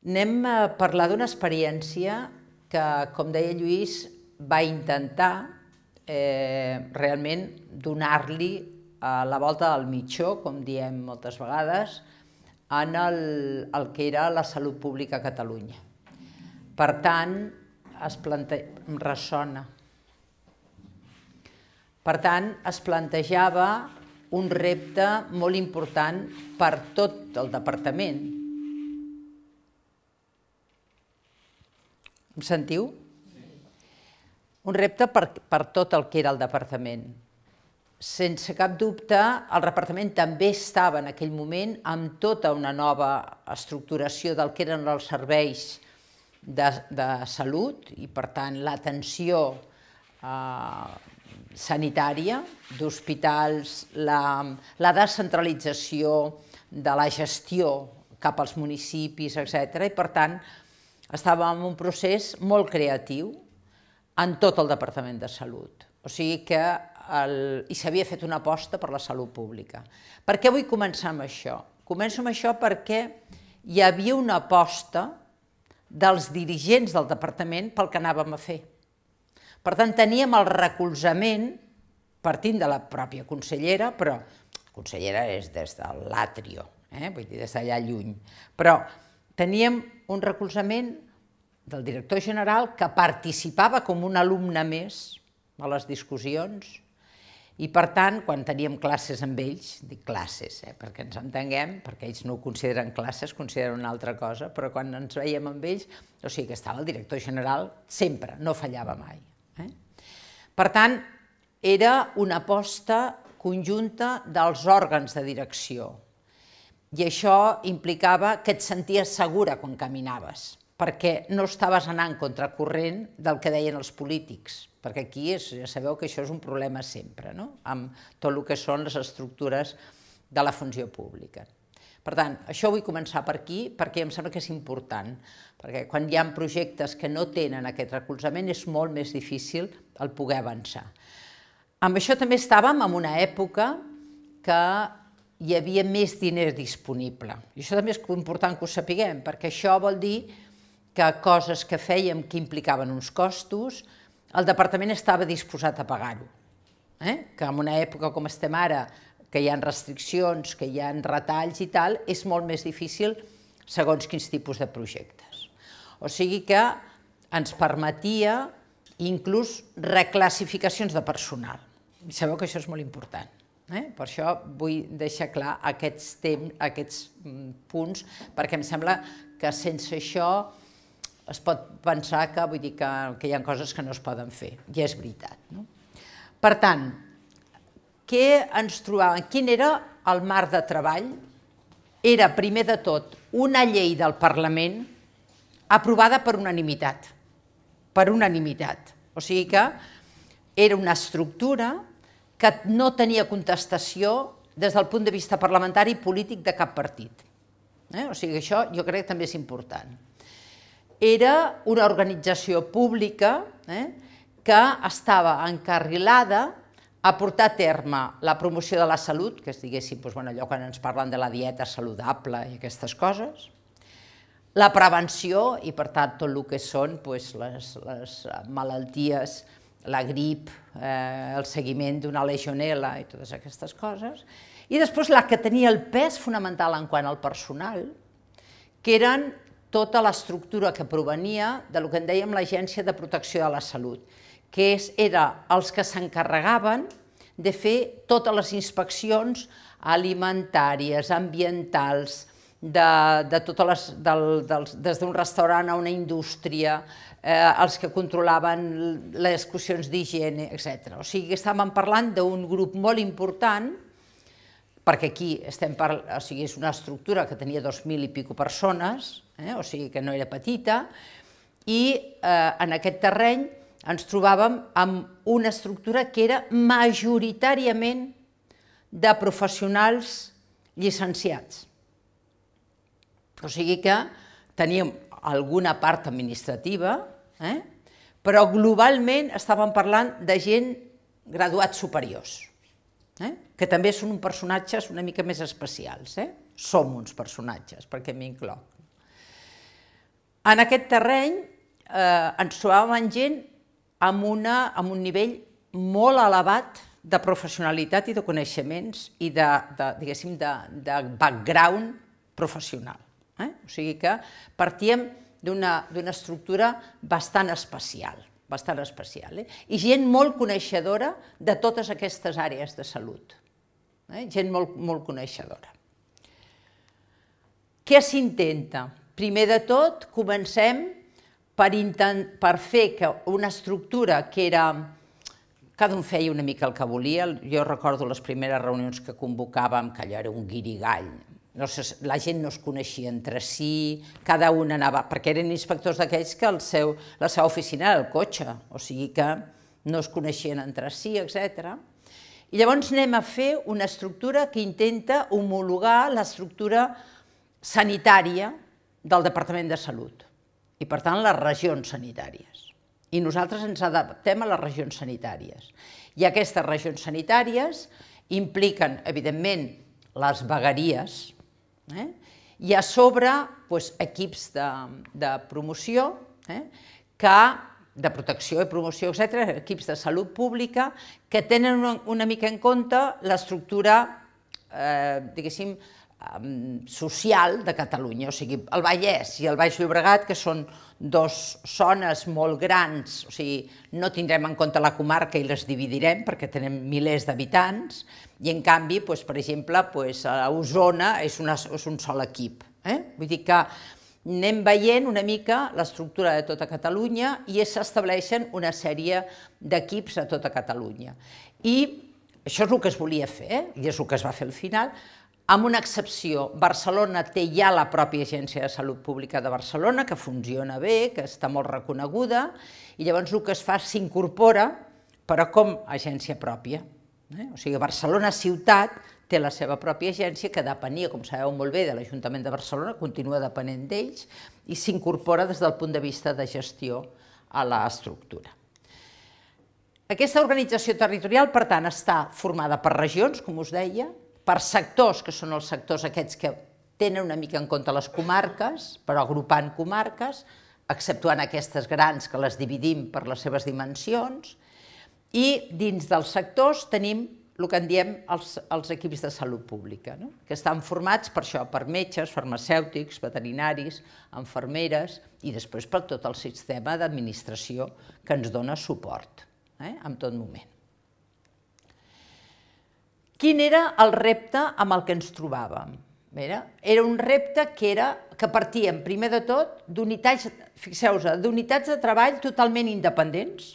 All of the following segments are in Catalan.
Anem a parlar d'una experiència que, com deia Lluís, va intentar eh, realment donar-li a la volta del mitjó, com diem moltes vegades, en el, el que era la salut pública a Catalunya. Per tant, es plante... ressona. Per tant, es plantejava un repte molt important per tot el departament. Em sentiu? Un repte per, per tot el que era el departament. Sense cap dubte, el departament també estava en aquell moment amb tota una nova estructuració del que eren els serveis de, de salut i, per tant, l'atenció eh, sanitària d'hospitals, la, la descentralització de la gestió cap als municipis, etc. I, per tant, estàvem en un procés molt creatiu en tot el Departament de Salut. O sigui que el, i s'havia fet una aposta per la salut pública. Per què vull començar amb això? Començo amb això perquè hi havia una aposta dels dirigents del departament pel que anàvem a fer. Per tant, teníem el recolzament, partint de la pròpia consellera, però la consellera és des de l'atrio, eh? vull dir, des d'allà lluny, però teníem un recolzament del director general que participava com un alumne més a les discussions, i per tant, quan teníem classes amb ells, dic classes, eh, perquè ens entenguem, perquè ells no ho consideren classes, consideren una altra cosa, però quan ens veiem amb ells, o sigui que estava el director general sempre, no fallava mai. Eh? Per tant, era una aposta conjunta dels òrgans de direcció, i això implicava que et senties segura quan caminaves, perquè no estaves anant contracorrent del que deien els polítics, perquè aquí és, ja sabeu que això és un problema sempre, no? amb tot el que són les estructures de la funció pública. Per tant, això vull començar per aquí perquè em sembla que és important, perquè quan hi ha projectes que no tenen aquest recolzament és molt més difícil el poder avançar. Amb això també estàvem en una època que hi havia més diners disponible. I això també és important que ho sapiguem, perquè això vol dir que coses que fèiem que implicaven uns costos, el departament estava disposat a pagar-ho. Eh? Que en una època com estem ara, que hi ha restriccions, que hi ha retalls i tal, és molt més difícil segons quins tipus de projectes. O sigui que ens permetia inclús reclassificacions de personal. Sabeu que això és molt important. Eh? Per això vull deixar clar aquests, temps, aquests mm, punts, perquè em sembla que sense això es pot pensar que, vull dir que, que hi ha coses que no es poden fer, i és veritat. No? Per tant, què ens trobàvem? Quin era el marc de treball? Era, primer de tot, una llei del Parlament aprovada per unanimitat. Per unanimitat. O sigui que era una estructura que no tenia contestació des del punt de vista parlamentari i polític de cap partit. Eh? O sigui això jo crec que també és important era una organització pública eh, que estava encarrilada a portar a terme la promoció de la salut, que és, diguéssim, doncs, bueno, allò quan ens parlen de la dieta saludable i aquestes coses, la prevenció, i per tant tot el que són doncs, les, les malalties, la grip, eh, el seguiment d'una legionela i totes aquestes coses, i després la que tenia el pes fonamental en quant al personal, que eren tota l'estructura que provenia de lo que en dèiem l'Agència de Protecció de la Salut, que és, era els que s'encarregaven de fer totes les inspeccions alimentàries, ambientals, de, de totes les, del, dels, des d'un restaurant a una indústria, eh, els que controlaven les qüestions d'higiene, etc. O sigui que estàvem parlant d'un grup molt important, perquè aquí estem parlant, o sigui, és una estructura que tenia 2.000 i pico persones, eh? o sigui que no era petita, i eh, en aquest terreny ens trobàvem amb una estructura que era majoritàriament de professionals llicenciats. O sigui que teníem alguna part administrativa, eh? però globalment estàvem parlant de gent graduats superiors, eh? que també són personatges una mica més especials. Eh? Som uns personatges, perquè m'incloc. En aquest terreny eh, ens trobàvem gent amb, una, amb un nivell molt elevat de professionalitat i de coneixements i de, de diguéssim, de, de background professional. Eh? O sigui que partíem d'una estructura bastant especial, bastant especial. Eh? I gent molt coneixedora de totes aquestes àrees de salut. Eh? Gent molt, molt coneixedora. Què s'intenta? Primer de tot, comencem per, intent, per fer que una estructura que era... Cada un feia una mica el que volia. Jo recordo les primeres reunions que convocàvem, que allò era un guirigall, no se, la gent no es coneixia entre si, cada un anava, perquè eren inspectors d'aquells que el seu, la seva oficina era el cotxe, o sigui que no es coneixien entre si, etc. I llavors anem a fer una estructura que intenta homologar l'estructura sanitària del Departament de Salut i, per tant, les regions sanitàries. I nosaltres ens adaptem a les regions sanitàries. I aquestes regions sanitàries impliquen, evidentment, les vegueries, Eh? I a sobre doncs, equips de, de promoció, eh? que, de protecció i promoció, etc., equips de salut pública, que tenen una, una mica en compte l'estructura, eh, diguéssim, social de Catalunya, o sigui, el Vallès i el Baix Llobregat, que són dos zones molt grans, o sigui, no tindrem en compte la comarca i les dividirem perquè tenem milers d'habitants, i en canvi, doncs, per exemple, doncs, a Osona és, una, és un sol equip. Eh? Vull dir que anem veient una mica l'estructura de tota Catalunya i s'estableixen una sèrie d'equips a tota Catalunya. I això és el que es volia fer, eh? i és el que es va fer al final, amb una excepció, Barcelona té ja la pròpia Agència de Salut Pública de Barcelona, que funciona bé, que està molt reconeguda, i llavors el que es fa s'incorpora, però com agència pròpia. Eh? O sigui, Barcelona ciutat té la seva pròpia agència, que depenia, com sabeu molt bé, de l'Ajuntament de Barcelona, continua depenent d'ells, i s'incorpora des del punt de vista de gestió a l'estructura. Aquesta organització territorial, per tant, està formada per regions, com us deia, per sectors, que són els sectors aquests que tenen una mica en compte les comarques, però agrupant comarques, exceptuant aquestes grans que les dividim per les seves dimensions, i dins dels sectors tenim el que en diem els, els equips de salut pública, no? que estan formats per això, per metges, farmacèutics, veterinaris, enfermeres i després per tot el sistema d'administració que ens dona suport eh? en tot moment. Quin era el repte amb el que ens trobàvem? Era, era un repte que, era, que partíem, primer de tot, d'unitats, fixeu-vos, d'unitats de treball totalment independents,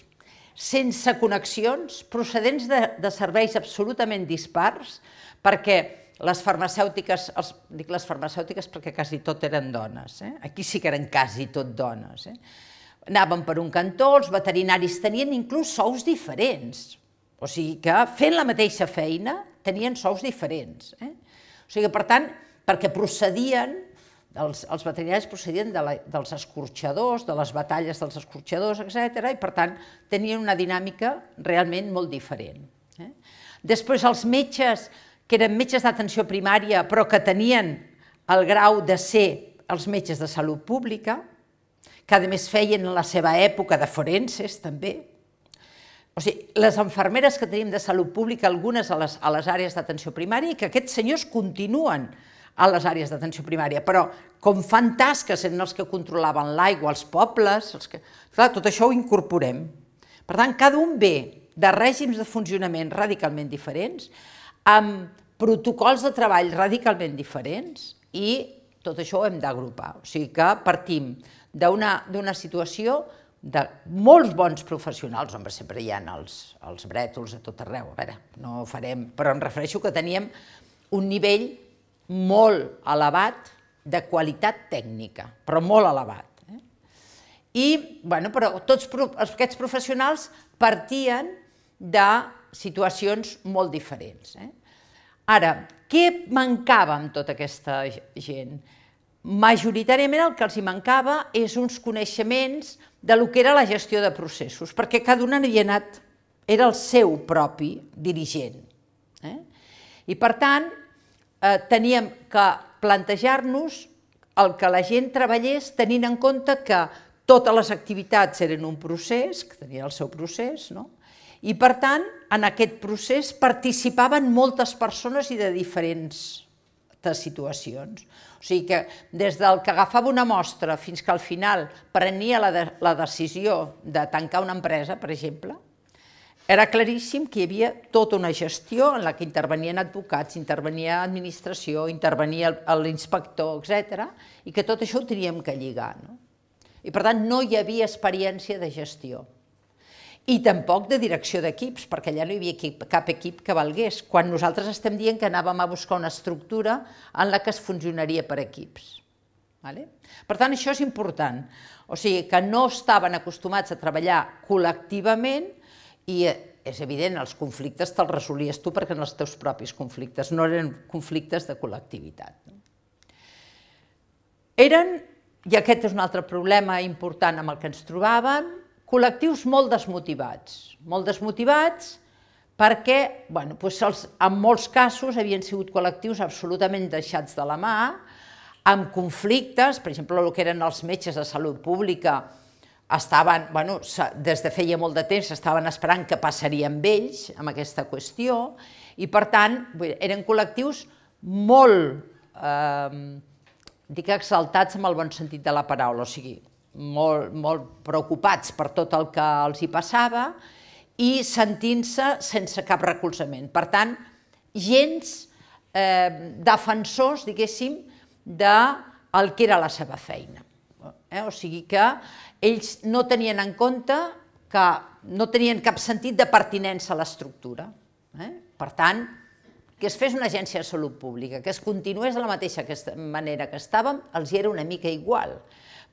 sense connexions, procedents de, de serveis absolutament dispars, perquè les farmacèutiques, els, dic les farmacèutiques perquè quasi tot eren dones, eh? aquí sí que eren quasi tot dones, eh? anaven per un cantó, els veterinaris tenien inclús sous diferents, o sigui que fent la mateixa feina tenien sous diferents. Eh? O sigui, per tant, perquè procedien, els, els veterinaris procedien de la, dels escorxadors, de les batalles dels escorxadors, etc. i per tant tenien una dinàmica realment molt diferent. Eh? Després els metges, que eren metges d'atenció primària, però que tenien el grau de ser els metges de salut pública, que a més feien en la seva època de forenses també, o sigui, les enfermeres que tenim de salut pública, algunes a les, a les àrees d'atenció primària, i que aquests senyors continuen a les àrees d'atenció primària, però com fan tasques en els que controlaven l'aigua, els pobles, els que... Clar, tot això ho incorporem. Per tant, cada un ve de règims de funcionament radicalment diferents, amb protocols de treball radicalment diferents i tot això ho hem d'agrupar. O sigui que partim d'una situació de molts bons professionals, home, sempre hi ha els, els brètols a tot arreu, a veure, no ho farem, però em refereixo que teníem un nivell molt elevat de qualitat tècnica, però molt elevat. Eh? I, bueno, però tots aquests professionals partien de situacions molt diferents. Eh? Ara, què mancava amb tota aquesta gent? Majoritàriament el que els hi mancava és uns coneixements de lo que era la gestió de processos, perquè cada un havia anat, era el seu propi dirigent. Eh? I per tant, eh, teníem que plantejar-nos el que la gent treballés tenint en compte que totes les activitats eren un procés, que tenia el seu procés, no? i per tant, en aquest procés participaven moltes persones i de diferents situacions. O sigui que des del que agafava una mostra fins que al final prenia la, de, la decisió de tancar una empresa, per exemple, era claríssim que hi havia tota una gestió en la que intervenien advocats, intervenia administració, intervenia l'inspector, etc, i que tot això ho teníem que lligar. No? I per tant no hi havia experiència de gestió. I tampoc de direcció d'equips, perquè allà no hi havia equip, cap equip que valgués, quan nosaltres estem dient que anàvem a buscar una estructura en la que es funcionaria per equips. Vale? Per tant, això és important. O sigui, que no estaven acostumats a treballar col·lectivament i eh, és evident, els conflictes te'ls resolies tu perquè eren els teus propis conflictes, no eren conflictes de col·lectivitat. Eren, i aquest és un altre problema important amb el que ens trobàvem, col·lectius molt desmotivats, molt desmotivats perquè, bueno, doncs els, en molts casos havien sigut col·lectius absolutament deixats de la mà, amb conflictes, per exemple, el que eren els metges de salut pública, estaven, bueno, des de feia molt de temps estaven esperant que passaria amb ells, amb aquesta qüestió, i per tant, eren col·lectius molt, eh, dic exaltats amb el bon sentit de la paraula, o sigui, molt, molt preocupats per tot el que els hi passava i sentint-se sense cap recolzament. Per tant, gens eh, defensors, diguéssim, del que era la seva feina. Eh? O sigui que ells no tenien en compte que no tenien cap sentit de pertinença a l'estructura. Eh? Per tant, que es fes una agència de salut pública, que es continués de la mateixa manera que estàvem, els hi era una mica igual,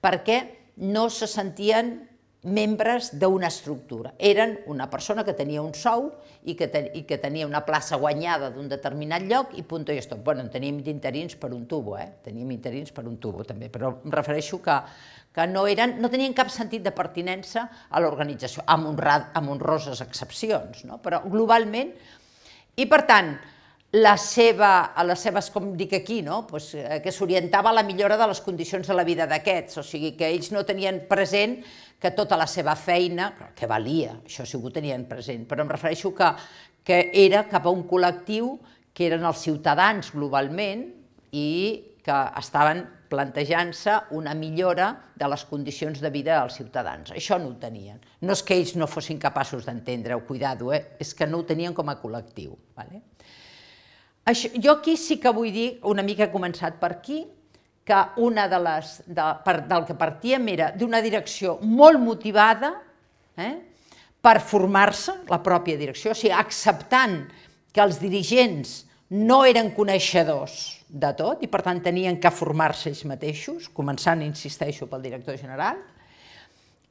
perquè no se sentien membres d'una estructura. Eren una persona que tenia un sou i que, ten, i que tenia una plaça guanyada d'un determinat lloc i punt i stop. Bueno, en teníem interins per un tubo, eh? teníem interins per un tubo també, però em refereixo que, que no, eren, no tenien cap sentit de pertinença a l'organització, amb, honrad, amb honroses excepcions, no? però globalment, i per tant, la seva, a les seves, com dic aquí, no? pues, eh, que s'orientava a la millora de les condicions de la vida d'aquests, o sigui que ells no tenien present que tota la seva feina, que valia, això sí que ho tenien present, però em refereixo que, que era cap a un col·lectiu que eren els ciutadans globalment i que estaven plantejant-se una millora de les condicions de vida dels ciutadans. Això no ho tenien. No és que ells no fossin capaços d'entendre-ho, cuidado, eh? és que no ho tenien com a col·lectiu. Vale? Això, jo aquí sí que vull dir, una mica he començat per aquí, que una de les, de, per, del que partíem era d'una direcció molt motivada eh, per formar-se, la pròpia direcció, o sigui, acceptant que els dirigents no eren coneixedors de tot i per tant tenien que formar-se ells mateixos, començant, insisteixo, pel director general,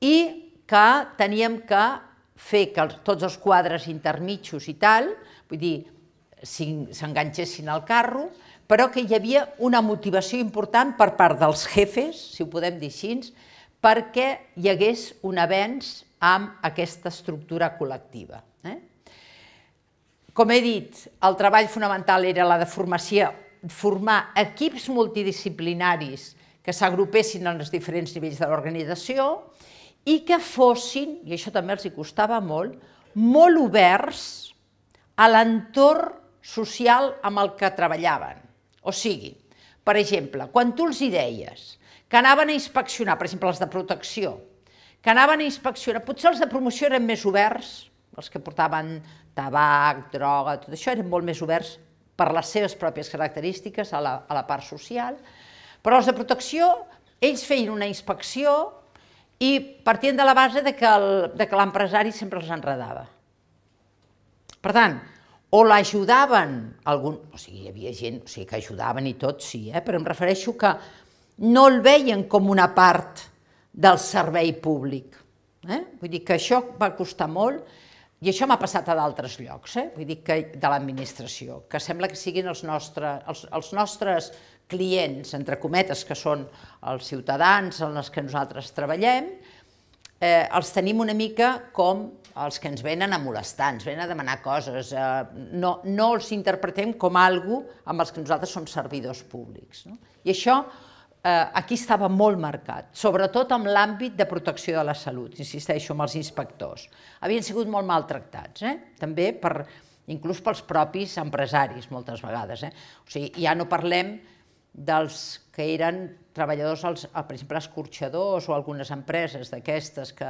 i que teníem que fer que els, tots els quadres intermitjos i tal, vull dir, s'enganxessin al carro, però que hi havia una motivació important per part dels jefes, si ho podem dir així, perquè hi hagués un avenç amb aquesta estructura col·lectiva. Eh? Com he dit, el treball fonamental era la de formació, formar equips multidisciplinaris que s'agrupessin en els diferents nivells de l'organització i que fossin, i això també els hi costava molt, molt oberts a l'entorn social amb el que treballaven. O sigui, per exemple, quan tu els hi deies que anaven a inspeccionar, per exemple, els de protecció, que anaven a inspeccionar, potser els de promoció eren més oberts, els que portaven tabac, droga, tot això eren molt més oberts per les seves pròpies característiques a la, a la part social, però els de protecció, ells feien una inspecció i partien de la base de que l'empresari sempre els enredava. Per tant, o l'ajudaven, algun, o sigui, hi havia gent o sigui, que ajudaven i tot, sí, eh? però em refereixo que no el veien com una part del servei públic. Eh? Vull dir que això va costar molt, i això m'ha passat a d'altres llocs, eh? vull dir que de l'administració, que sembla que siguin els, nostre, els, els nostres clients, entre cometes, que són els ciutadans en els que nosaltres treballem, eh, els tenim una mica com els que ens venen a molestar, ens venen a demanar coses, eh, no, no els interpretem com algú amb els que nosaltres som servidors públics. No? I això eh, aquí estava molt marcat, sobretot amb l'àmbit de protecció de la salut, insisteixo, amb els inspectors. Havien sigut molt maltractats, eh? també per, inclús pels propis empresaris, moltes vegades. Eh? O sigui, ja no parlem dels que eren treballadors, als, per exemple, escorxadors o algunes empreses d'aquestes que,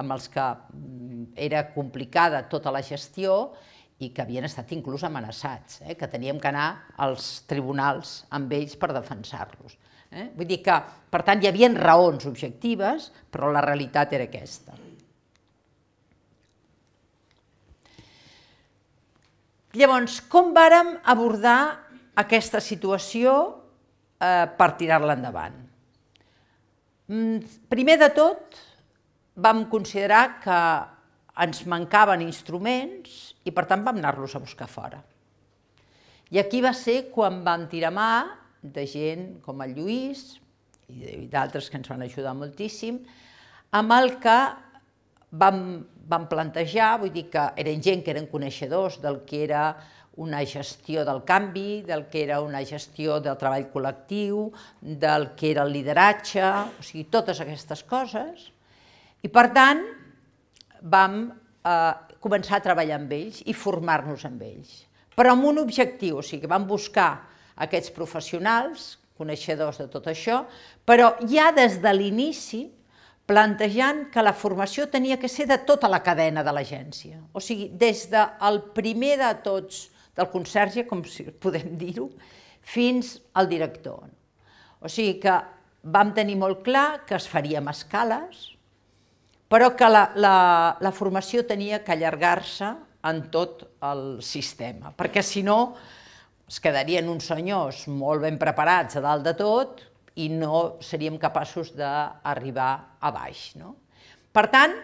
amb els que mm, era complicada tota la gestió i que havien estat inclús amenaçats, eh? que teníem que anar als tribunals amb ells per defensar-los. Eh? Vull dir que, per tant, hi havia raons objectives, però la realitat era aquesta. Llavors, com vàrem abordar aquesta situació eh, per tirar-la endavant? Mm, primer de tot, vam considerar que ens mancaven instruments i per tant vam anar-los a buscar fora. I aquí va ser quan vam tirar mà de gent com el Lluís i d'altres que ens van ajudar moltíssim, amb el que vam, vam plantejar, vull dir que eren gent que eren coneixedors del que era una gestió del canvi, del que era una gestió del treball col·lectiu, del que era el lideratge, o sigui, totes aquestes coses. I per tant, vam eh, començar a treballar amb ells i formar-nos amb ells. Però amb un objectiu, o sigui, vam buscar aquests professionals, coneixedors de tot això, però ja des de l'inici plantejant que la formació tenia que ser de tota la cadena de l'agència. O sigui, des del primer de tots, del conserge, com si podem dir-ho, fins al director. O sigui que vam tenir molt clar que es faria amb escales, però que la, la, la formació tenia que allargar-se en tot el sistema, perquè si no es quedarien uns senyors molt ben preparats a dalt de tot i no seríem capaços d'arribar a baix. No? Per tant,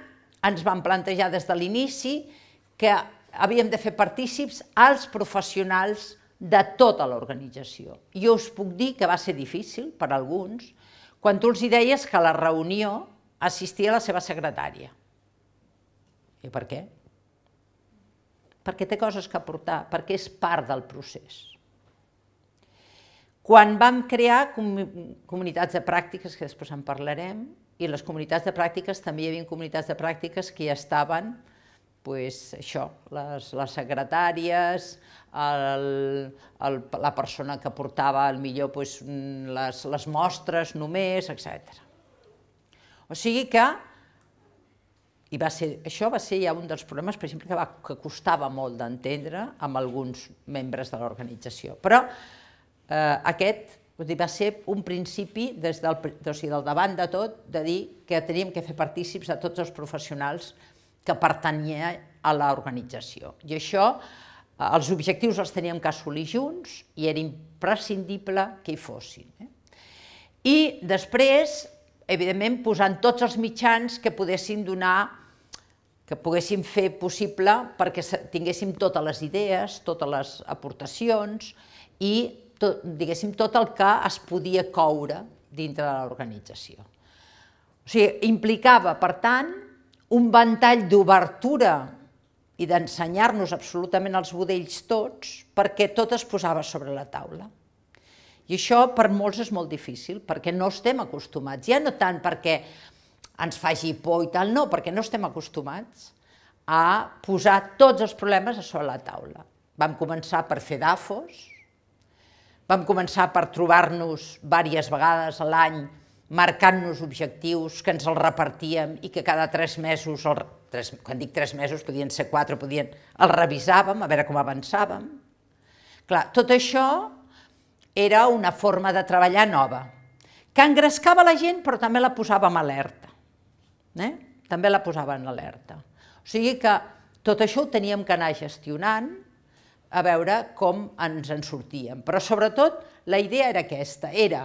ens vam plantejar des de l'inici que havíem de fer partícips als professionals de tota l'organització. Jo us puc dir que va ser difícil per a alguns quan tu els hi deies que a la reunió assistia la seva secretària. I per què? Perquè té coses que aportar, perquè és part del procés. Quan vam crear comunitats de pràctiques, que després en parlarem, i les comunitats de pràctiques també hi havia comunitats de pràctiques que ja estaven, pues, això, les, les secretàries, el, el, la persona que portava el millor pues, les, les mostres només, etc. O sigui que i va ser, això va ser ja un dels problemes, per exemple, que, va, que costava molt d'entendre amb alguns membres de l'organització. Però eh, aquest dir, va ser un principi des del, o sigui, del davant de tot de dir que teníem que fer partícips a tots els professionals que pertanyien a l'organització. I això, eh, els objectius els teníem que assolir junts i era imprescindible que hi fossin. Eh? I després, evidentment, posant tots els mitjans que poguessin donar que poguéssim fer possible perquè tinguéssim totes les idees, totes les aportacions i tot, diguéssim, tot el que es podia coure dintre de l'organització. O sigui, implicava, per tant, un ventall d'obertura i d'ensenyar-nos absolutament els budells tots perquè tot es posava sobre la taula. I això per molts és molt difícil, perquè no estem acostumats, ja no tant perquè ens faci por i tal, no, perquè no estem acostumats a posar tots els problemes a sobre la taula. Vam començar per fer DAFOS, Vam començar per trobar-nos diverses vegades a l'any, marcant-nos objectius, que ens els repartíem i que cada tres mesos, el, tres, quan dic tres mesos, podien ser quatre, podien, els revisàvem, a veure com avançàvem. Clar, tot això era una forma de treballar nova, que engrescava la gent però també la posava en alerta. Eh? També la posava en alerta. O sigui que tot això ho teníem que anar gestionant, a veure com ens en sortíem. Però sobretot la idea era aquesta, era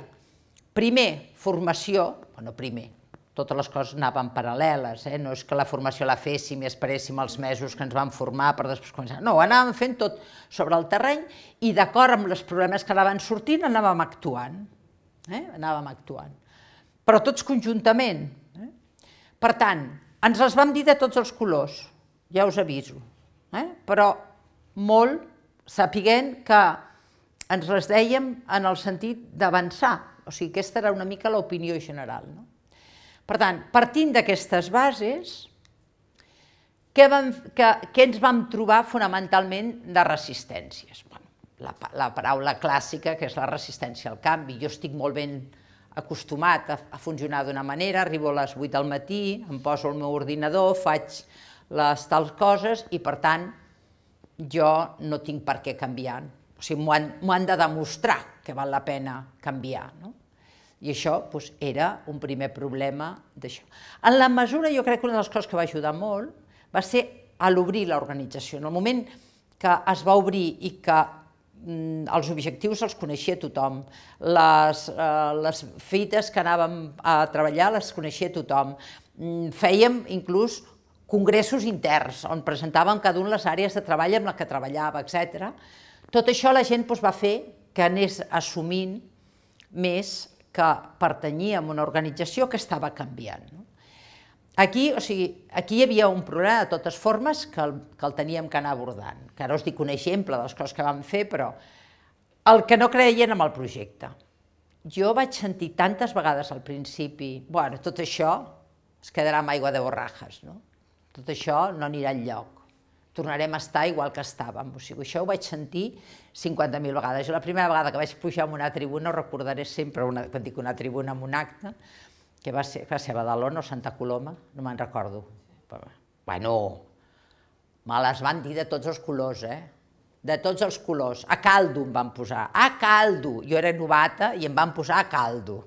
primer formació, bueno, primer, totes les coses anaven paral·leles, eh? no és que la formació la féssim i esperéssim els mesos que ens vam formar per després començar, no, anàvem fent tot sobre el terreny i d'acord amb els problemes que anaven sortint anàvem actuant, eh? anàvem actuant, però tots conjuntament. Eh? Per tant, ens les vam dir de tots els colors, ja us aviso, eh? però molt sapiguent que ens les dèiem en el sentit d'avançar, o sigui, aquesta era una mica l'opinió general. No? Per tant, partint d'aquestes bases, què, vam, què, què ens vam trobar fonamentalment de resistències? Bueno, la, la paraula clàssica, que és la resistència al canvi. Jo estic molt ben acostumat a, a funcionar d'una manera, arribo a les 8 del matí, em poso al meu ordinador, faig les tals coses i, per tant, jo no tinc per què canviar. O sigui, m'ho han, han de demostrar que val la pena canviar. No? I això doncs, era un primer problema d'això. En la mesura, jo crec que una de les coses que va ajudar molt va ser a l'obrir l'organització. En el moment que es va obrir i que mm, els objectius els coneixia tothom, les, eh, les fites que anàvem a treballar les coneixia tothom, mm, fèiem inclús congressos interns, on presentàvem cada un les àrees de treball amb la que treballava, etc. Tot això la gent doncs, va fer que anés assumint més que pertanyia a una organització que estava canviant. No? Aquí, o sigui, aquí hi havia un problema de totes formes que el, que el teníem que anar abordant, que ara us dic un exemple de les coses que vam fer, però el que no creien amb el projecte. Jo vaig sentir tantes vegades al principi, bueno, tot això es quedarà amb aigua de borrajes, no? Tot això no anirà enlloc. Tornarem a estar igual que estàvem. O sigui, això ho vaig sentir 50.000 vegades. Jo la primera vegada que vaig pujar a una tribuna, ho recordaré sempre, una, quan dic una tribuna en un acte, que va ser, va ser a Badalona o Santa Coloma, no me'n recordo. Bueno, me les van dir de tots els colors, eh? De tots els colors. A caldo em van posar, a caldo. Jo era novata i em van posar a caldo.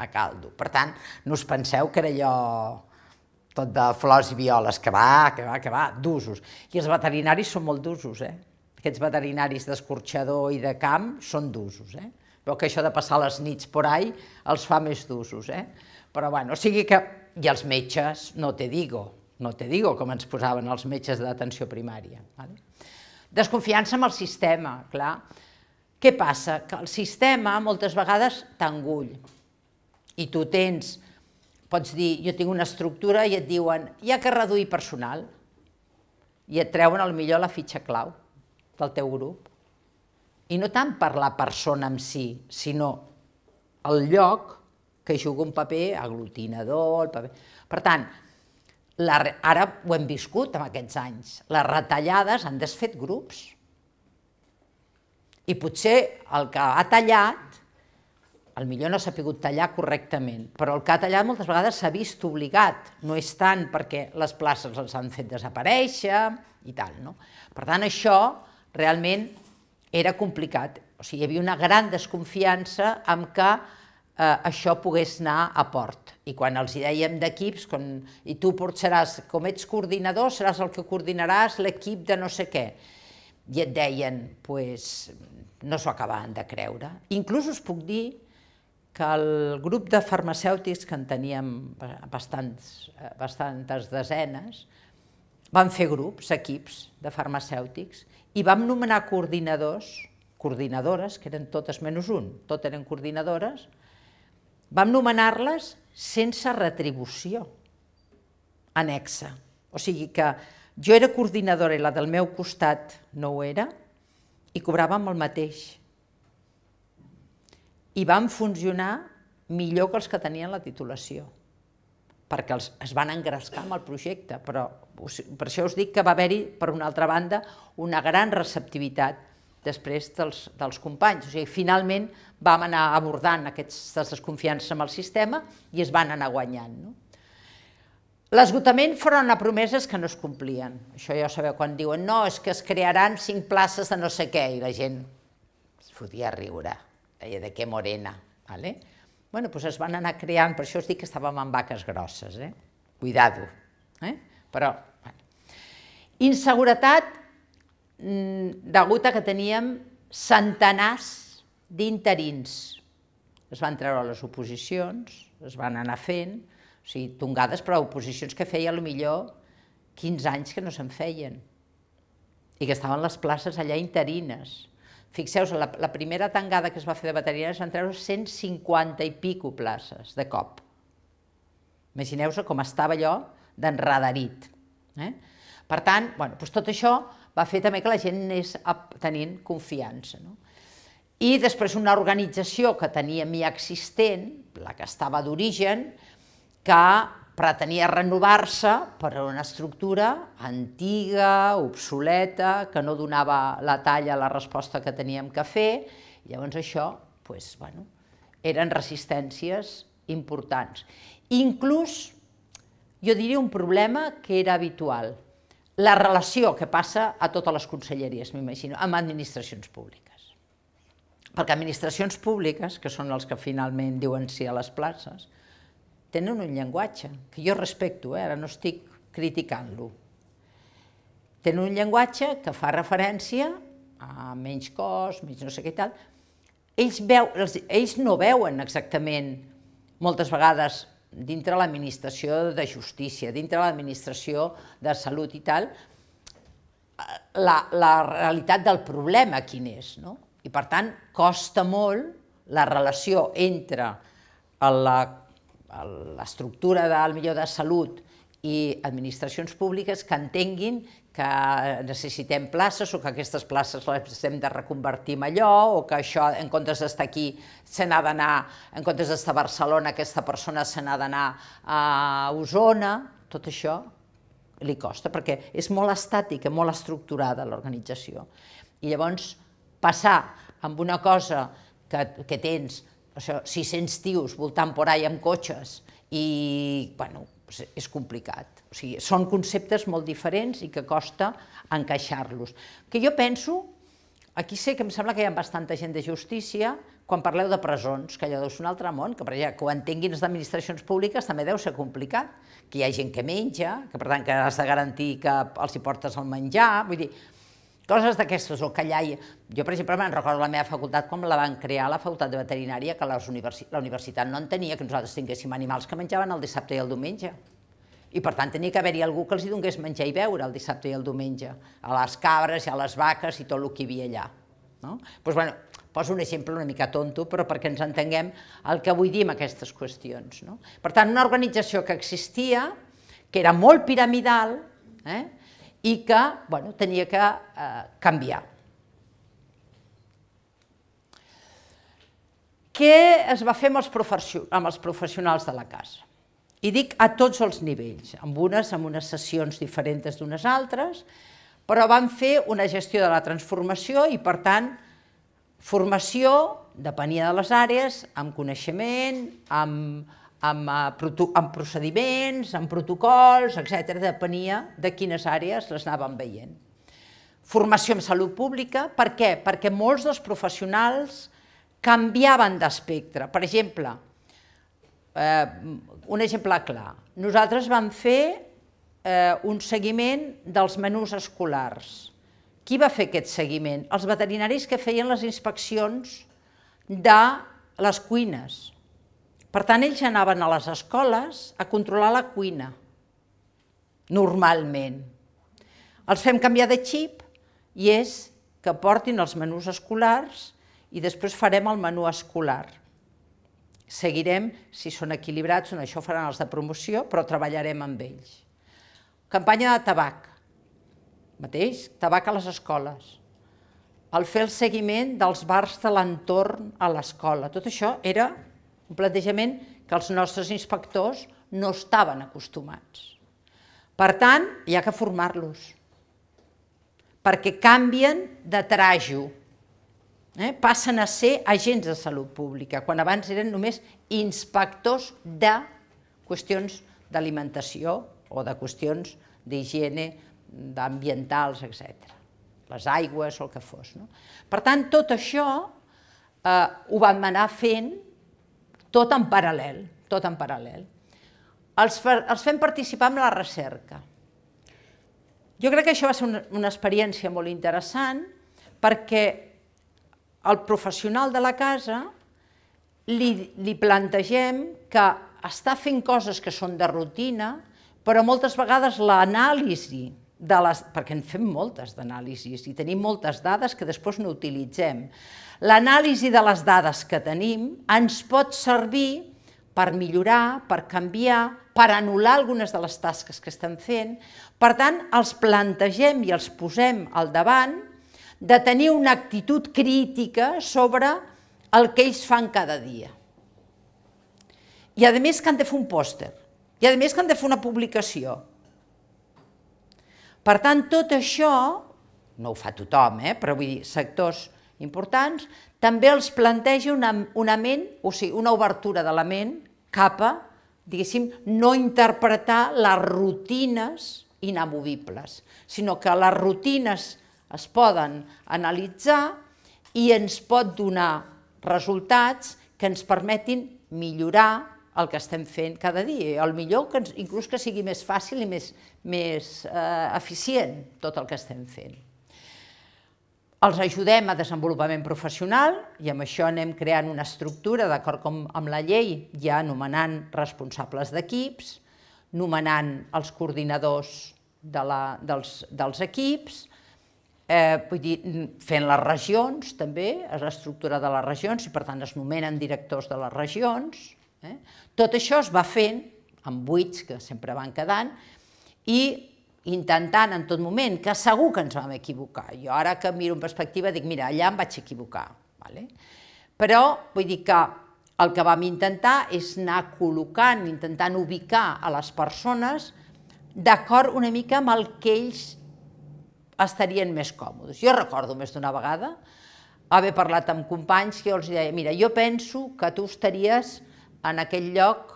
A caldo. Per tant, no us penseu que era allò tot de flors i violes, que va, que va, que va, d'usos. I els veterinaris són molt d'usos, eh? Aquests veterinaris d'escorxador i de camp són d'usos, eh? Veu que això de passar les nits por ahí els fa més d'usos, eh? Però bueno, o sigui que... I els metges, no te digo, no te digo com ens posaven els metges d'atenció primària. Vale? Desconfiança amb el sistema, clar. Què passa? Que el sistema moltes vegades t'engull i tu tens Pots dir, jo tinc una estructura i et diuen, hi ha que reduir personal. I et treuen al millor la fitxa clau del teu grup. I no tant per la persona en si, sinó el lloc que juga un paper aglutinador. El paper... Per tant, la, ara ho hem viscut en aquests anys. Les retallades han desfet grups. I potser el que ha tallat el millor no s'ha pogut tallar correctament, però el que ha tallat moltes vegades s'ha vist obligat, no és tant perquè les places els han fet desaparèixer i tal. No? Per tant, això realment era complicat, o sigui, hi havia una gran desconfiança amb que eh, això pogués anar a port. I quan els hi dèiem d'equips, i tu seràs, com ets coordinador, seràs el que coordinaràs l'equip de no sé què. I et deien, pues, no s'ho acabaven de creure. Inclús us puc dir que el grup de farmacèutics, que en teníem bastants, bastantes desenes, van fer grups, equips de farmacèutics, i vam nomenar coordinadors, coordinadores, que eren totes menys un, tot eren coordinadores, vam nomenar-les sense retribució anexa. O sigui que jo era coordinadora i la del meu costat no ho era, i cobràvem el mateix i van funcionar millor que els que tenien la titulació, perquè els, es van engrescar amb el projecte, però per això us dic que va haver-hi, per una altra banda, una gran receptivitat després dels, dels companys. O sigui, finalment vam anar abordant aquestes desconfiances amb el sistema i es van anar guanyant. No? L'esgotament foren a promeses que no es complien. Això ja ho sabeu quan diuen no, és que es crearan cinc places de no sé què, i la gent es fotia a riure de què morena. Vale? Bueno, doncs es van anar creant, per això us dic que estàvem amb vaques grosses, eh? cuidado. Eh? Però, bueno. Inseguretat, mm, degut a que teníem centenars d'interins. Es van treure les oposicions, es van anar fent, o sigui, tongades, però oposicions que feia millor 15 anys que no se'n feien i que estaven les places allà interines. Fixeu-vos, la, la primera tangada que es va fer de veterinaris van treure 150 i pico places de cop. Imagineu-vos com estava allò d'enredarit. Eh? Per tant, bueno, doncs tot això va fer també que la gent anés tenint confiança. No? i després una organització que teníem ja existent, la que estava d'origen, que pretenia renovar-se per a una estructura antiga, obsoleta, que no donava la talla a la resposta que teníem que fer, llavors això, doncs, bueno, eren resistències importants. Inclús, jo diria un problema que era habitual, la relació que passa a totes les conselleries, m'imagino, amb administracions públiques. Perquè administracions públiques, que són els que finalment diuen sí a les places, tenen un llenguatge, que jo respecto, eh? ara no estic criticant-lo. Tenen un llenguatge que fa referència a menys cost, menys no sé què tal. Ells, veu, ells, ells no veuen exactament, moltes vegades, dintre l'administració de justícia, dintre l'administració de salut i tal, la, la realitat del problema quin és. No? I per tant, costa molt la relació entre la l'estructura del millor de salut i administracions públiques que entenguin que necessitem places o que aquestes places les hem de reconvertir en allò o que això, en comptes d'estar aquí, se n'ha d'anar, en comptes d'estar a Barcelona, aquesta persona se n'ha d'anar a Osona, tot això li costa, perquè és molt estàtica, molt estructurada l'organització. I llavors passar amb una cosa que, que tens això, 600 tios voltant por ahí amb cotxes i, bueno, és complicat. O sigui, són conceptes molt diferents i que costa encaixar-los. Que jo penso, aquí sé que em sembla que hi ha bastanta gent de justícia, quan parleu de presons, que allò deu ser un altre món, que per exemple, que ho entenguin les administracions públiques també deu ser complicat, que hi ha gent que menja, que per tant que has de garantir que els hi portes el menjar, vull dir, Coses d'aquestes, o allà hi... Jo, per exemple, me'n recordo la meva facultat com la van crear, la facultat de veterinària, que universi la universitat no entenia que nosaltres tinguéssim animals que menjaven el dissabte i el diumenge. I per tant tenia que haver-hi algú que els hi donés menjar i beure el dissabte i el diumenge, a les cabres i a les vaques i tot el que hi havia allà. No? Pues, bueno, poso un exemple una mica tonto, però perquè ens entenguem el que vull dir amb aquestes qüestions. No? Per tant, una organització que existia, que era molt piramidal, eh? I que bueno, tenia que eh, canviar. Què es va fer amb els, amb els professionals de la casa? I dic a tots els nivells, amb unes, amb unes sessions diferents d'unes altres, però van fer una gestió de la transformació i, per tant, formació, depenia de les àrees, amb coneixement, amb amb, eh, amb procediments, amb protocols, etc. depenia de quines àrees les anàvem veient. Formació en salut pública, per què? Perquè molts dels professionals canviaven d'espectre. Per exemple, eh, un exemple clar, nosaltres vam fer eh, un seguiment dels menús escolars. Qui va fer aquest seguiment? Els veterinaris que feien les inspeccions de les cuines. Per tant, ells anaven a les escoles a controlar la cuina, normalment. Els fem canviar de xip i és que portin els menús escolars i després farem el menú escolar. Seguirem, si són equilibrats, on això faran els de promoció, però treballarem amb ells. Campanya de tabac, mateix, tabac a les escoles. El fer el seguiment dels bars de l'entorn a l'escola, tot això era un plantejament que els nostres inspectors no estaven acostumats. Per tant, hi ha que formar-los, perquè canvien de trajo, eh? passen a ser agents de salut pública, quan abans eren només inspectors de qüestions d'alimentació o de qüestions d'higiene, d'ambientals, etc. Les aigües o el que fos. No? Per tant, tot això eh, ho vam anar fent tot en paral·lel, tot en paral·lel. Els, els fem participar en la recerca. Jo crec que això va ser una, una experiència molt interessant perquè al professional de la casa li, li plantegem que està fent coses que són de rutina, però moltes vegades l'anàlisi de les, perquè en fem moltes d'anàlisis i tenim moltes dades que després no utilitzem. L'anàlisi de les dades que tenim ens pot servir per millorar, per canviar, per anul·lar algunes de les tasques que estem fent. Per tant, els plantegem i els posem al davant de tenir una actitud crítica sobre el que ells fan cada dia. I a més que han de fer un pòster, i a més que han de fer una publicació. Per tant, tot això, no ho fa tothom, eh? però vull dir, sectors importants, també els planteja una, una ment, o sigui, una obertura de la ment cap a, diguéssim, no interpretar les rutines inamovibles, sinó que les rutines es poden analitzar i ens pot donar resultats que ens permetin millorar el que estem fent cada dia. El millor, que ens, inclús que sigui més fàcil i més, més eh, eficient tot el que estem fent. Els ajudem a desenvolupament professional i amb això anem creant una estructura, d'acord com amb la llei, ja nomenant responsables d'equips, nomenant els coordinadors de la, dels, dels equips, eh, vull dir, fent les regions també, és l'estructura de les regions i per tant es nomenen directors de les regions. Eh? Tot això es va fent amb buits que sempre van quedant i intentant en tot moment, que segur que ens vam equivocar. Jo ara que miro en perspectiva dic, mira, allà em vaig equivocar. Vale? Però vull dir que el que vam intentar és anar col·locant, intentant ubicar a les persones d'acord una mica amb el que ells estarien més còmodes. Jo recordo més d'una vegada haver parlat amb companys que jo els deia, mira, jo penso que tu estaries en aquell lloc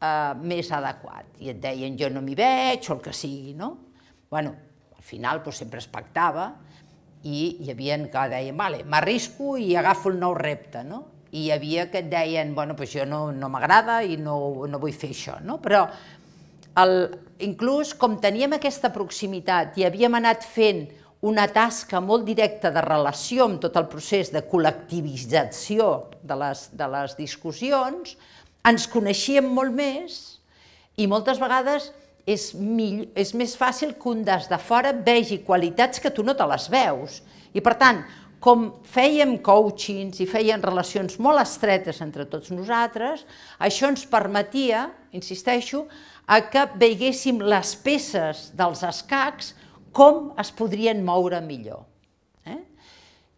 eh, més adequat. I et deien, jo no m'hi veig, o el que sigui, no? bueno, al final doncs, sempre es pactava i hi havia que deien, vale, m'arrisco i agafo el nou repte, no? I hi havia que et deien, bueno, doncs jo no, no m'agrada i no, no vull fer això, no? Però el, inclús com teníem aquesta proximitat i havíem anat fent una tasca molt directa de relació amb tot el procés de col·lectivització de les, de les discussions, ens coneixíem molt més i moltes vegades és, millor, és més fàcil que un des de fora vegi qualitats que tu no te les veus. I per tant, com fèiem coachings i feien relacions molt estretes entre tots nosaltres, això ens permetia, insisteixo, a que veiéssim les peces dels escacs com es podrien moure millor. Eh?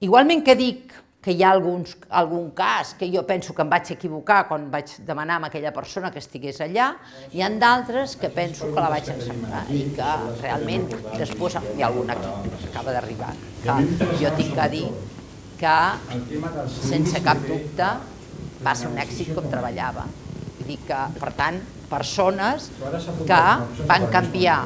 Igualment que dic que hi ha alguns, algun cas que jo penso que em vaig equivocar quan vaig demanar a aquella persona que estigués allà, hi han d'altres que penso que la vaig encertar i que realment després hi ha algun aquí que acaba d'arribar, jo tinc que dir que sense cap dubte va ser un èxit com treballava. Vull dir que, per tant, persones que van canviar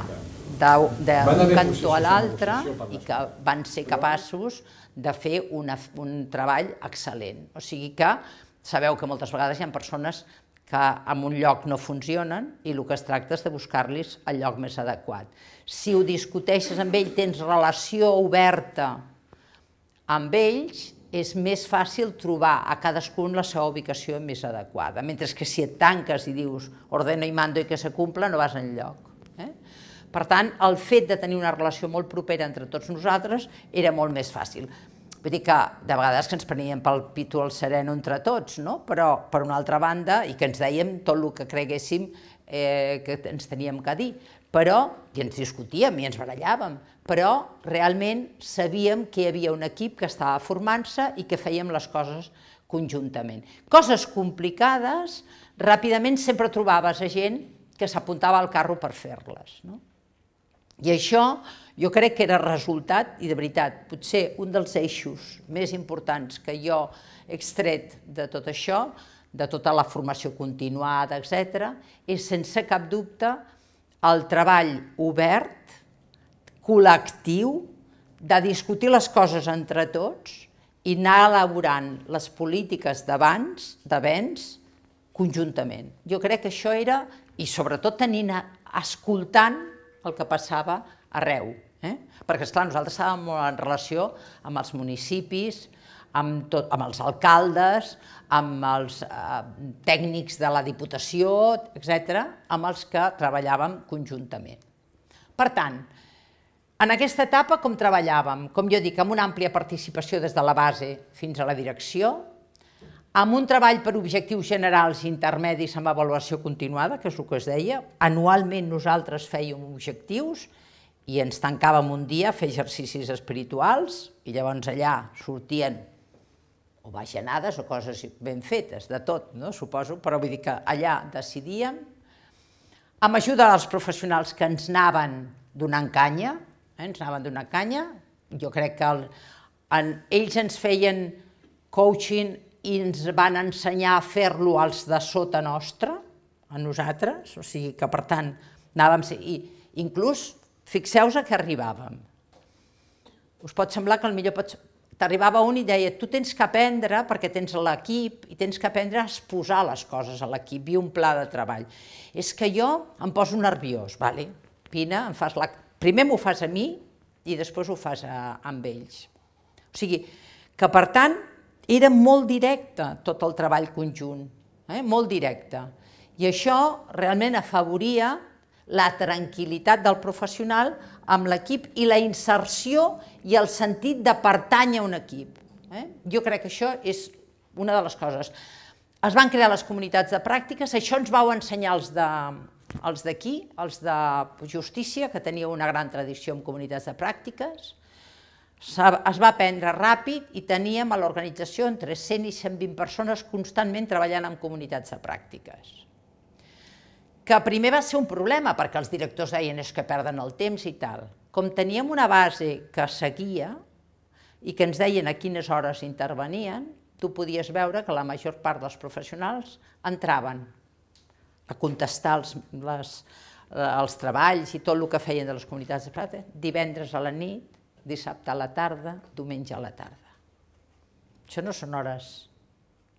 d'un cantó a l'altre i que van ser capaços de fer una, un treball excel·lent. O sigui que sabeu que moltes vegades hi ha persones que en un lloc no funcionen i el que es tracta és de buscar-los el lloc més adequat. Si ho discuteixes amb ell, tens relació oberta amb ells, és més fàcil trobar a cadascun la seva ubicació més adequada. Mentre que si et tanques i dius ordeno i mando i que se cumpla, no vas enlloc. Per tant, el fet de tenir una relació molt propera entre tots nosaltres era molt més fàcil. Vull dir que de vegades que ens preníem pel pitu al sereno entre tots, no? però per una altra banda, i que ens dèiem tot el que creguéssim eh, que ens teníem que dir, però, i ens discutíem i ens barallàvem, però realment sabíem que hi havia un equip que estava formant-se i que fèiem les coses conjuntament. Coses complicades, ràpidament sempre trobaves a gent que s'apuntava al carro per fer-les. No? I això jo crec que era resultat, i de veritat, potser un dels eixos més importants que jo he extret de tot això, de tota la formació continuada, etc., és sense cap dubte el treball obert, col·lectiu, de discutir les coses entre tots i anar elaborant les polítiques d'abans, d'abens, conjuntament. Jo crec que això era, i sobretot tenint, escoltant el que passava arreu. Eh? Perquè, esclar, nosaltres estàvem molt en relació amb els municipis, amb, tot, amb els alcaldes, amb els eh, tècnics de la Diputació, etc., amb els que treballàvem conjuntament. Per tant, en aquesta etapa com treballàvem? Com jo dic, amb una àmplia participació des de la base fins a la direcció, amb un treball per objectius generals intermedis amb avaluació continuada, que és el que es deia. Anualment nosaltres fèiem objectius i ens tancàvem un dia a fer exercicis espirituals i llavors allà sortien o bajanades o coses ben fetes, de tot, no? suposo, però vull dir que allà decidíem, amb ajuda dels professionals que ens anaven donant canya, eh? ens anaven donant canya, jo crec que el, en, ells ens feien coaching i ens van ensenyar a fer-lo als de sota nostra, a nosaltres, o sigui que per tant anàvem... I inclús, fixeu-vos a què arribàvem. Us pot semblar que millor pots... T'arribava un i deia, tu tens que aprendre, perquè tens l'equip, i tens que aprendre a exposar les coses a l'equip i un pla de treball. És que jo em poso nerviós, vale? Pina, em fas la... primer m'ho fas a mi i després ho fas a, amb ells. O sigui, que per tant, era molt directe tot el treball conjunt, eh? molt directe. I això realment afavoria la tranquil·litat del professional amb l'equip i la inserció i el sentit de pertànyer a un equip. Eh? Jo crec que això és una de les coses. Es van crear les comunitats de pràctiques, això ens vau ensenyar els de els d'aquí, els de justícia, que tenia una gran tradició en comunitats de pràctiques, es va aprendre ràpid i teníem a l'organització entre 100 i 120 persones constantment treballant en comunitats de pràctiques que primer va ser un problema, perquè els directors deien és que perden el temps i tal. Com teníem una base que seguia i que ens deien a quines hores intervenien, tu podies veure que la major part dels professionals entraven a contestar els, les, els treballs i tot el que feien de les comunitats de plata, divendres a la nit, dissabte a la tarda, diumenge a la tarda. Això no són hores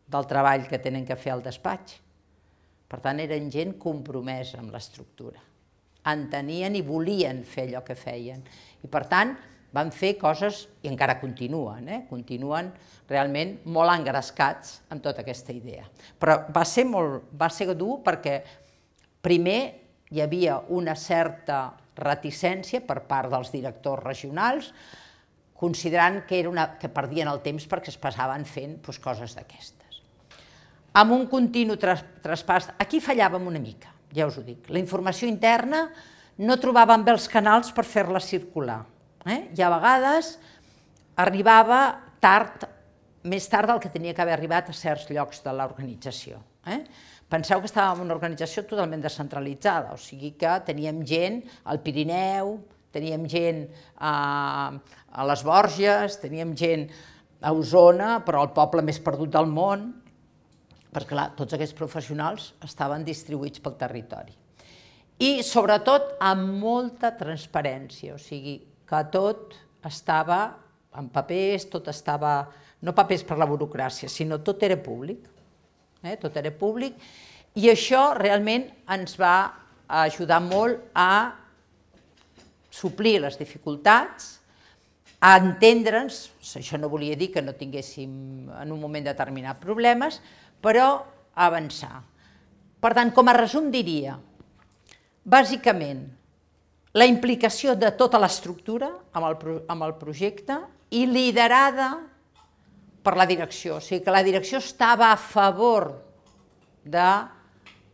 del treball que tenen que fer al despatx, per tant, eren gent compromesa amb l'estructura. Entenien i volien fer allò que feien. I per tant, van fer coses, i encara continuen, eh? continuen realment molt engrescats amb tota aquesta idea. Però va ser, molt, va ser dur perquè primer hi havia una certa reticència per part dels directors regionals, considerant que, era una, que perdien el temps perquè es passaven fent doncs, coses d'aquestes amb un continu tras, traspàs. Aquí fallàvem una mica, ja us ho dic. La informació interna no trobàvem bé els canals per fer-la circular. Eh? I a vegades arribava tard, més tard del que tenia que haver arribat a certs llocs de l'organització. Eh? Penseu que estàvem en una organització totalment descentralitzada, o sigui que teníem gent al Pirineu, teníem gent a, a les Borges, teníem gent a Osona, però el poble més perdut del món, perquè clar, tots aquests professionals estaven distribuïts pel territori. I sobretot amb molta transparència, o sigui, que tot estava en papers, tot estava, no papers per la burocràcia, sinó tot era públic, eh? tot era públic, i això realment ens va ajudar molt a suplir les dificultats, a entendre'ns, això no volia dir que no tinguéssim en un moment determinat problemes, però avançar. Per tant, com a resum diria, bàsicament, la implicació de tota l'estructura amb, el, amb el projecte i liderada per la direcció. O sigui que la direcció estava a favor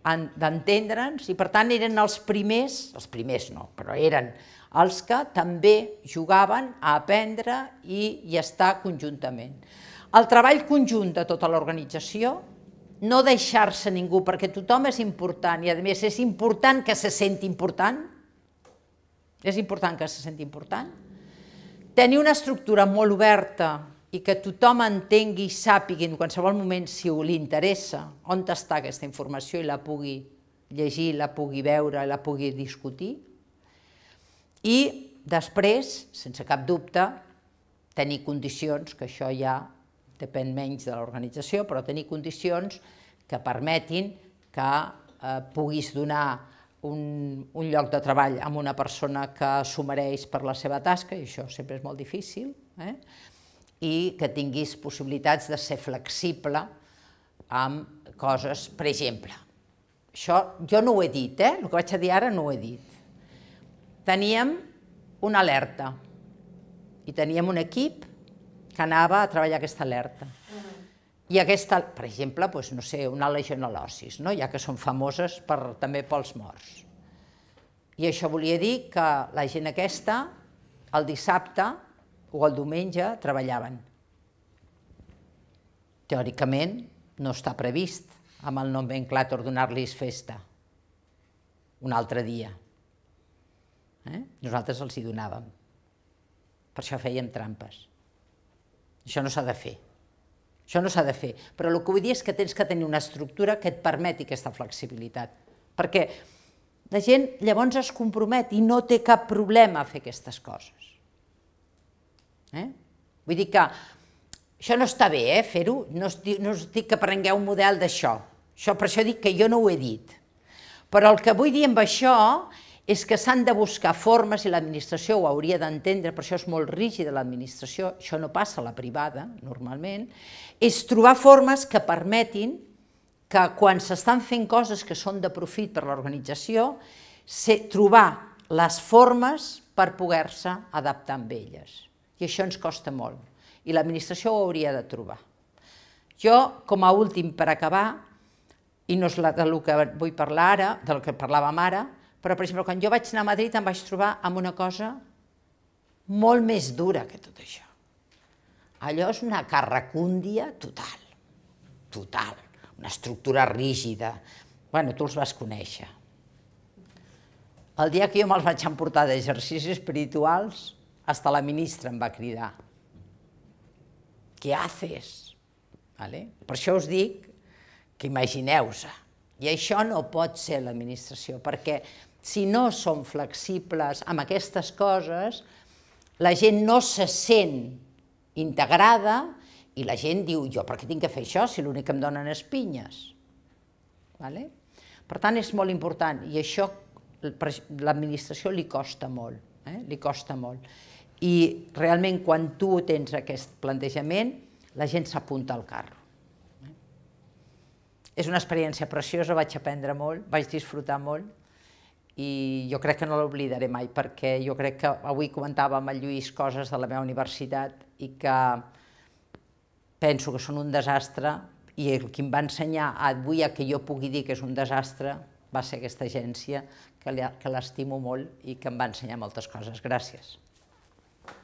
d'entendre'ns i per tant eren els primers, els primers no, però eren els que també jugaven a aprendre i, i estar conjuntament. El treball conjunt de tota l'organització no deixar-se ningú, perquè tothom és important i a més és important que se senti important, és important que se senti important, tenir una estructura molt oberta i que tothom entengui i sàpigui en qualsevol moment si li interessa on està aquesta informació i la pugui llegir, la pugui veure, la pugui discutir. I després, sense cap dubte, tenir condicions, que això ja depèn menys de l'organització, però tenir condicions que permetin que eh, puguis donar un, un lloc de treball amb una persona que s'ho mereix per la seva tasca, i això sempre és molt difícil, eh? I que tinguis possibilitats de ser flexible amb coses, per exemple, això jo no ho he dit, eh? el que vaig a dir ara no ho he dit. Teníem una alerta i teníem un equip que anava a treballar aquesta alerta. I aquesta, per exemple, doncs, no sé, una legionel·losis, no? ja que són famoses per, també pels morts. I això volia dir que la gent aquesta, el dissabte o el diumenge, treballaven. Teòricament, no està previst amb el nomenclàtor donar-los festa un altre dia. Eh? Nosaltres els hi donàvem. Per això fèiem trampes. Això no s'ha de fer. Això no s'ha de fer. Però el que vull dir és que tens que tenir una estructura que et permeti aquesta flexibilitat. Perquè la gent llavors es compromet i no té cap problema a fer aquestes coses. Eh? Vull dir que això no està bé, eh, fer-ho. No, no us dic que prengueu un model d'això. Això, per això dic que jo no ho he dit. Però el que vull dir amb això és que s'han de buscar formes, i l'administració ho hauria d'entendre, per això és molt rígida l'administració, això no passa a la privada, normalment, és trobar formes que permetin que quan s'estan fent coses que són de profit per l'organització, trobar les formes per poder-se adaptar amb elles. Això ens costa molt. I l'administració ho hauria de trobar. Jo, com a últim, per acabar, i no és del que vull parlar ara, del que parlàvem ara, però, per exemple, quan jo vaig anar a Madrid em vaig trobar amb una cosa molt més dura que tot això. Allò és una carracúndia total, total, una estructura rígida. Bueno, tu els vas conèixer. El dia que jo me'ls vaig emportar d'exercicis espirituals, hasta la ministra em va cridar. Què haces? Vale? Per això us dic que imagineu-se. I això no pot ser l'administració, perquè si no som flexibles amb aquestes coses, la gent no se sent integrada i la gent diu, jo per què tinc que fer això si l'únic que em donen és pinyes? Vale? Per tant, és molt important i això l'administració li costa molt, eh? li costa molt. I realment quan tu tens aquest plantejament, la gent s'apunta al carro. És una experiència preciosa, vaig aprendre molt, vaig disfrutar molt, i jo crec que no l'oblidaré mai, perquè jo crec que avui comentava amb el Lluís coses de la meva universitat i que penso que són un desastre i el que em va ensenyar avui a que jo pugui dir que és un desastre va ser aquesta agència que l'estimo molt i que em va ensenyar moltes coses. Gràcies.